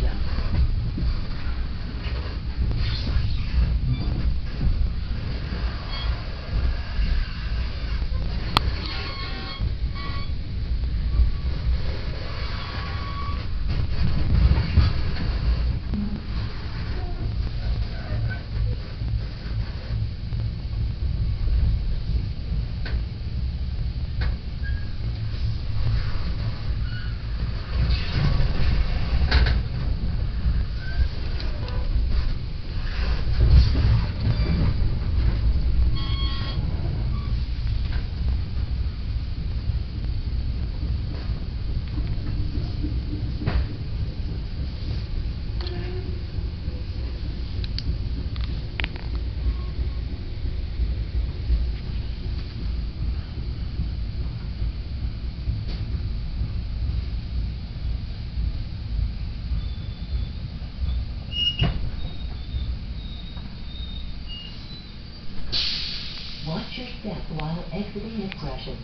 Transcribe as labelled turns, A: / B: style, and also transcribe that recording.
A: gracias. Step while exiting Expression.